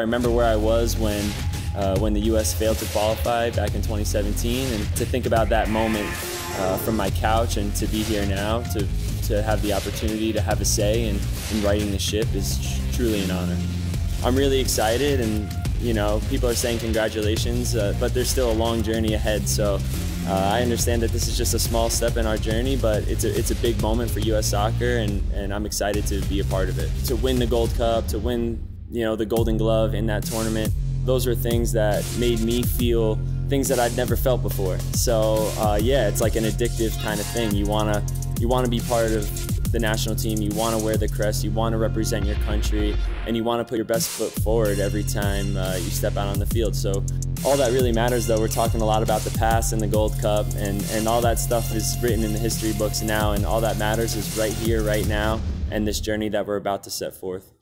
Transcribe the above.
I remember where I was when, uh, when the U.S. failed to qualify back in 2017, and to think about that moment uh, from my couch and to be here now, to, to have the opportunity to have a say in, in righting the ship is truly an honor. I'm really excited, and you know, people are saying congratulations, uh, but there's still a long journey ahead. So uh, I understand that this is just a small step in our journey, but it's a, it's a big moment for U.S. soccer, and, and I'm excited to be a part of it. To win the Gold Cup, to win you know the Golden Glove in that tournament, those were things that made me feel things that I'd never felt before. So uh, yeah, it's like an addictive kind of thing. You wanna you wanna be part of the national team, you want to wear the crest, you want to represent your country, and you want to put your best foot forward every time uh, you step out on the field. So all that really matters, though, we're talking a lot about the past and the Gold Cup, and, and all that stuff is written in the history books now, and all that matters is right here, right now, and this journey that we're about to set forth.